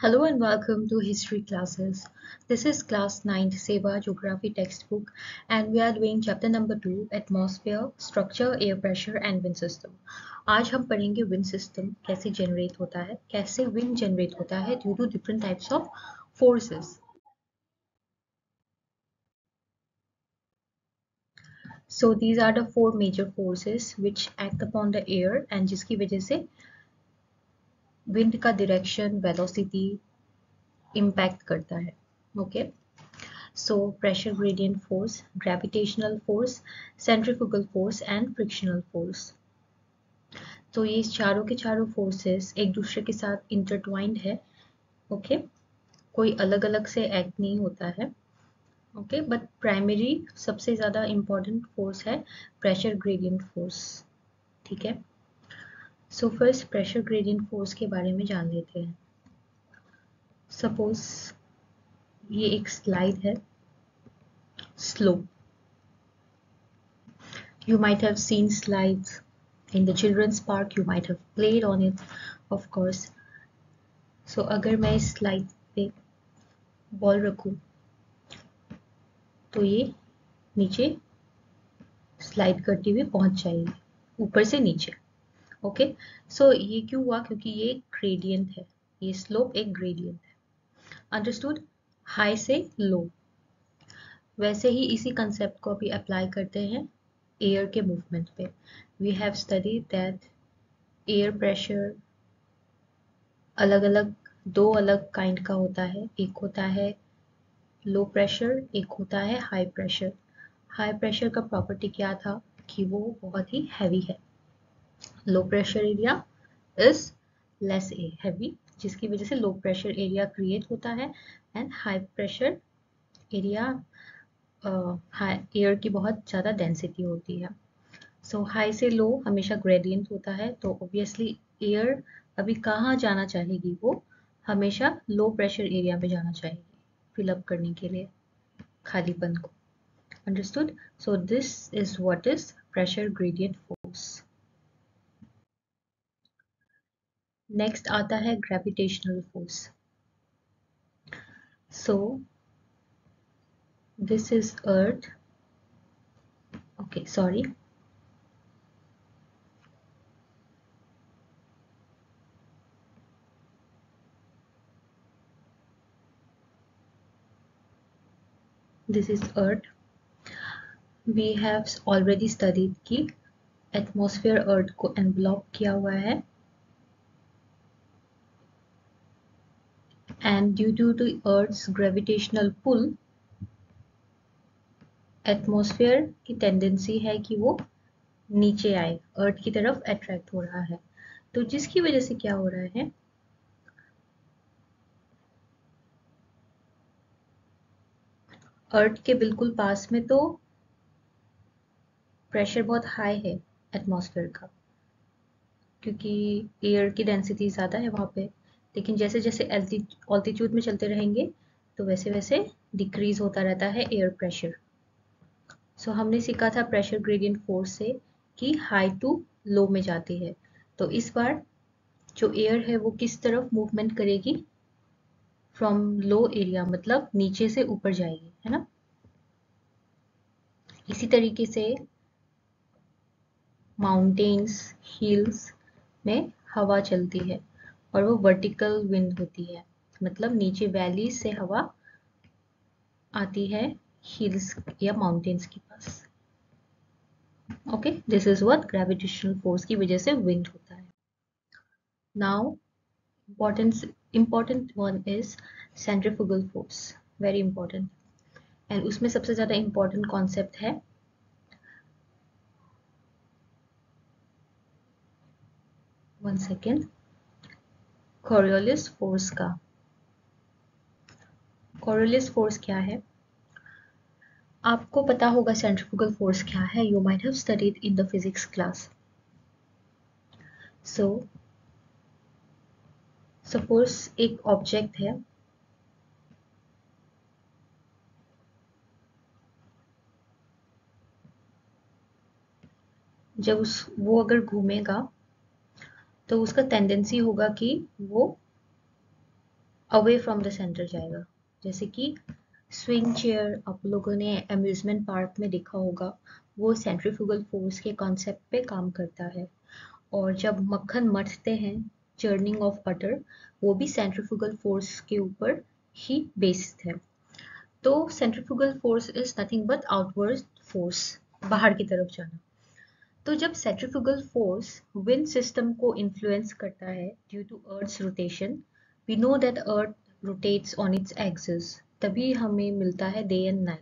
Hello and welcome to history classes. This is class 9th Seva geography textbook and we are doing chapter number 2 atmosphere, structure, air pressure and wind system. आज हम पढ़ेंगे wind system कैसे generate होता है कैसे wind generate होता है due to different types of forces. So these are the four major forces which act upon the air and जिसकी वजह से विंड का डायरेक्शन वेलोसिटी इम्पैक्ट करता है okay so pressure gradient force gravitational force centrifugal force and frictional force तो ये चारों के चारों फोर्सेस एक दूसरे के साथ इंटरट्वाइंड है ओके? कोई अलग अलग से एक्ट नहीं होता है ओके बट प्राइमरी सबसे ज़्यादा इंपॉर्टेंट फोर्स है प्रेशर ग्रेडियंट फोर्स ठीक है? So first pressure gradient force के बारे में जान लेते हैं। सपोज़ ये एक स्लाइड है। Slow you might have seen slides in the children's park. You might have played on it, of course. So, अगर मैं इस स्लाइड पे बॉल रखूँ तो ये नीचे स्लाइड करती हुई पहुँच जाएगी। ऊपर से नीचे। ओके सो ये क्यों हुआ? क्योंकि ये ग्रेडियंट है। ये स्लोप एक ग्रेडियंट है। अंडरस्टूड हाई से लो वैसे ही इसी कंसेप्ट को अभी अप्लाई करते हैं एयर के मूवमेंट पे। We have study that air pressure अलग अलग दो अलग काइंड का होता है। एक होता है लो प्रेशर एक होता है हाई प्रेशर हाई प्रेशर का प्रॉपर्टी क्या था? कि वो बहुत ही हैवी है। Low pressure area is less heavy जिसकी वजह से लो प्रेशर एरिया क्रिएट होता है and high pressure area air की बहुत ज़्यादा डेंसिटी होती है। सो so, हाई से लो हमेशा ग्रेडियंट होता है तो ऑब्वियसली एयर अभी कहाँ जाना चाहेगी वो? हमेशा लो प्रेशर एरिया में जाना चाहेगी फिलअप करने के लिए खालीपन को। Understood so this is what is pressure gradient force next आता है gravitational force so this is earth okay sorry this is earth. We have already studied कि एटमॉस्फेयर अर्थ को एनब्लॉक किया हुआ है। And due to the Earth's gravitational pull atmosphere की tendency है कि वो नीचे आए अर्थ की तरफ़ अट्रैक्ट हो रहा है। तो जिसकी वजह से क्या हो रहा है? अर्थ के बिल्कुल पास में तो प्रेशर बहुत हाई है एटमॉस्फेयर का, क्योंकि एयर की डेंसिटी ज़्यादा है वहाँ पे। लेकिन जैसे जैसे ऑल्टीट्यूड में चलते रहेंगे तो वैसे वैसे डिक्रीज होता रहता है एयर प्रेशर सो हमने सीखा था प्रेशर ग्रेडियंट फोर्स से कि हाई टू लो में जाती है। तो इस बार जो एयर है वो किस तरफ़ मूवमेंट करेगी? फ्रॉम लो एरिया मतलब नीचे से ऊपर जाएगी, है ना? इसी तरीके से माउंटेन्स हिल्स में हवा चलती है। और वो वर्टिकल विंड होती है। मतलब नीचे वैली से हवा आती है हिल्स या माउंटेन्स के पास। Okay this is what gravitational force की वजह से विंड होता है। Now important important one is centrifugal force very important and उसमें सबसे ज़्यादा इंपॉर्टेंट कॉन्सेप्ट है वन सेकेंड कॉरियोलिस फोर्स का। कॉरियोलिस फोर्स क्या है? आपको पता होगा सेंट्रीफुगल फोर्स क्या है you might have studied in the physics class so suppose एक ऑब्जेक्ट है। जब उस, वो अगर घूमेगा तो उसका टेंडेंसी होगा कि वो अवे फ्रॉम द सेंटर जाएगा। जैसे कि स्विंग चेयर आप लोगों ने अम्यूजमेंट पार्क में देखा होगा, वो सेंट्रीफ्यूगल फोर्स के कॉन्सेप्ट पे काम करता है। और जब मक्खन मथते हैं चर्निंग ऑफ़ बटर वो भी सेंट्रीफ्यूगल फोर्स के ऊपर ही बेस्ड है। तो centrifugal force is nothing but outward force बाहर की तरफ़ जाना। तो जब सेंट्रीफ्यूगल फोर्स विंड सिस्टम को इन्फ्लुएंस करता है due to earth rotation we know that earth rotates on its axis तभी हमें मिलता है डे एंड नाइट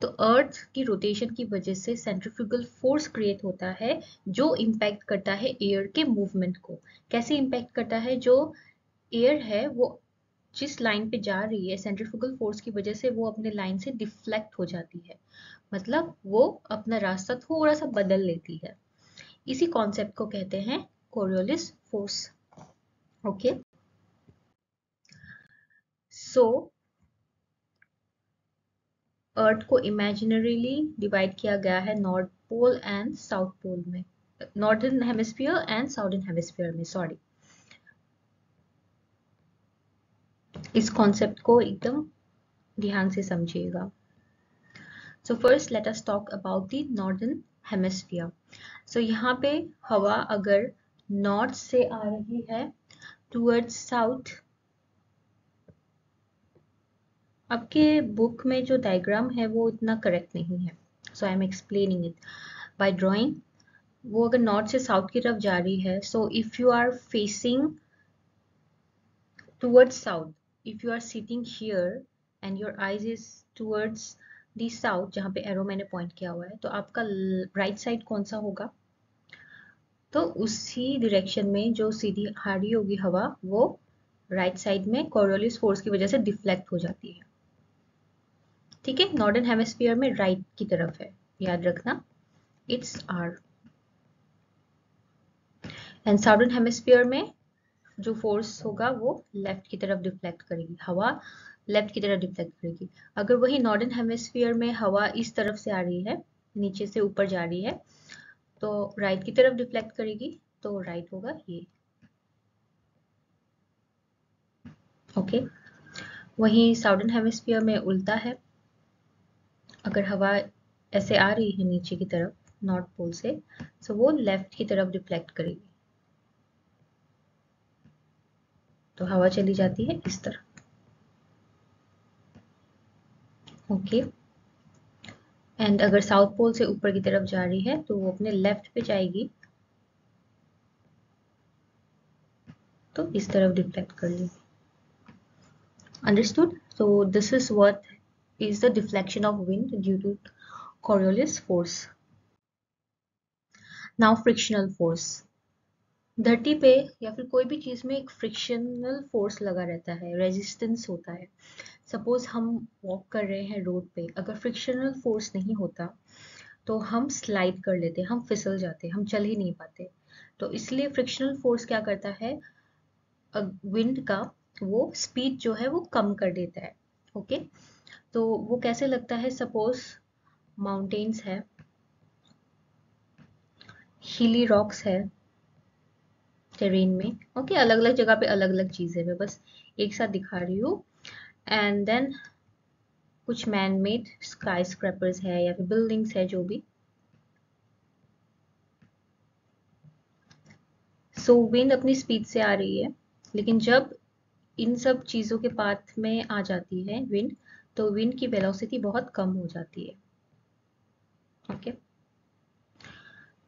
तो अर्थ की रोटेशन की वजह से सेंट्रीफ्यूगल फोर्स क्रिएट होता है, जो इम्पैक्ट करता है एयर के मूवमेंट को. कैसे इम्पैक्ट करता है? जो एयर है, वो जिस लाइन पे जा रही है सेंट्रीफ्यूगल फोर्स की वजह से वो अपने लाइन से डिफ्लेक्ट हो जाती है। मतलब वो अपना रास्ता थोड़ा सा बदल लेती है। इसी कॉन्सेप्ट को कहते हैं Coriolis force okay so earth को इमेजिनरीली डिवाइड किया गया है north pole and south pole में। Northern hemisphere and southern hemisphere में सॉरी इस कॉन्सेप्ट को एकदम ध्यान से समझिएगा। So first let us talk about the northern hemisphere so यहाँ पे हवा अगर नॉर्थ से आ रही है टूवर्ड्स साउथ आपके बुक में जो डायग्राम है वो इतना करेक्ट नहीं है। So I am explaining it by drawing वो अगर नॉर्थ से साउथ की तरफ़ जा रही है so if you are facing towards south if you are sitting here and your eyes is towards the south जहाँ पे एरो मैंने पॉइंट किया हुआ है तो आपका राइट साइड कौन सा होगा? तो उसी डायरेक्शन में जो सीधी रही होगी हवा, वो राइट right साइड में कोरोलिस फोर्स की वजह से डिफ्लेक्ट हो जाती है। ठीक है? नॉर्दर्न हेमिस्फीयर में राइट की तरफ़ है। याद रखना it's are and southern hemisphere में जो फोर्स होगा वो लेफ़्ट की तरफ़ डिफ्लेक्ट करेगी, हवा लेफ़्ट की तरफ़ डिफ्लेक्ट करेगी। अगर वही नॉर्दर्न हेमिस्फीयर में हवा इस तरफ़ से आ रही है, नीचे से ऊपर जा रही है तो राइट की तरफ़ डिफ्लेक्ट करेगी तो राइट होगा ये। ओके वहीं साउदर्न हेमिस्फीयर में उल्टा है। अगर हवा ऐसे आ रही है नीचे की तरफ़ नॉर्थ पोल से सो वो लेफ़्ट की तरफ़ रिफ्लेक्ट करेगी। तो हवा चली जाती है इस तरह। ओके एंड अगर साउथ पोल से ऊपर की तरफ़ जा रही है तो वो अपने लेफ़्ट पे जाएगी। तो इस तरफ़ डिफ्लेक्ट कर लेगी। अंडरस्टूड तो this is what is the deflection of wind due to Coriolis force now frictional force धरती पे या फिर कोई भी चीज़ में एक फ्रिक्शनल फोर्स लगा रहता है रेजिस्टेंस होता है। सपोज़ हम वॉक कर रहे हैं रोड पे, अगर फ्रिक्शनल फोर्स नहीं होता तो हम स्लाइड कर लेते, हम फिसल जाते, हम चल ही नहीं पाते। तो इसलिए फ्रिक्शनल फोर्स क्या करता है? विंड का वो स्पीड जो है वो कम कर देता है ओके तो वो कैसे लगता है? सपोज़ माउंटेन्स है हिली रॉक्स है टेरेन में। ओके okay, अलग अलग जगह पे अलग अलग चीज़ें मैं बस एक साथ दिखा रही हूँ। एंड देन कुछ मैन मेड स्काई स्क्रैपर्स है या फिर बिल्डिंग्स है जो भी। सो so, विंड अपनी स्पीड से आ रही है लेकिन जब इन सब चीज़ों के पाथ में आ जाती है विंड तो विंड की वेलोसिटी बहुत कम हो जाती है। ओके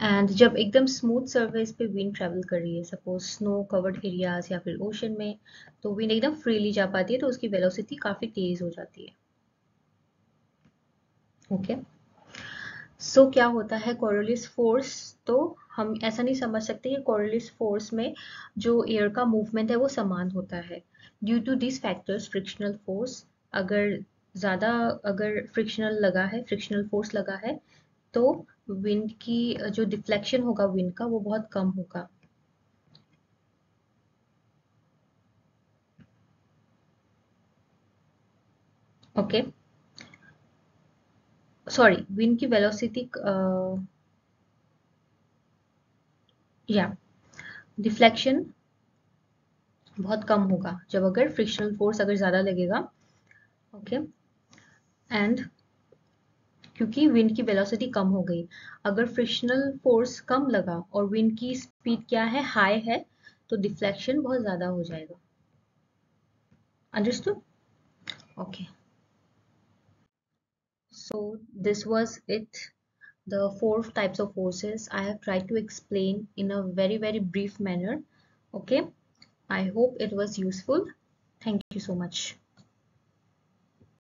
एंड जब एकदम स्मूथ सरफेस पे विंड ट्रेवल कर रही है सपोज़ स्नो कवर्ड एरियाज़ या फिर ओशन में तो विंड एकदम फ्रीली जा पाती है तो उसकी वेलोसिटी काफ़ी तेज़ हो जाती है। Okay okay? सो so, क्या होता है कोरोलिस फोर्स तो हम ऐसा नहीं समझ सकते कि कोरोलिस फोर्स में जो एयर का मूवमेंट है वो समान होता है। Due to this factors frictional force अगर ज़्यादा अगर फ्रिक्शनल लगा है फ्रिक्शनल फोर्स लगा है तो विंड की जो डिफ्लेक्शन होगा विंड का, वो बहुत कम होगा। ओके सॉरी विंड की वेलोसिटी या डिफ्लेक्शन बहुत कम होगा, जब अगर फ्रिक्शनल फोर्स अगर ज़्यादा लगेगा ओके एंड क्योंकि विंड की वेलोसिटी कम हो गई। अगर फ्रिक्शनल फोर्स कम लगा और विंड की स्पीड क्या है हाई है तो डिफ्लेक्शन बहुत ज़्यादा हो जाएगा। Understood okay so this was it the four types of forces I have tried to explain in a very very brief manner okay I hope it was useful thank you so much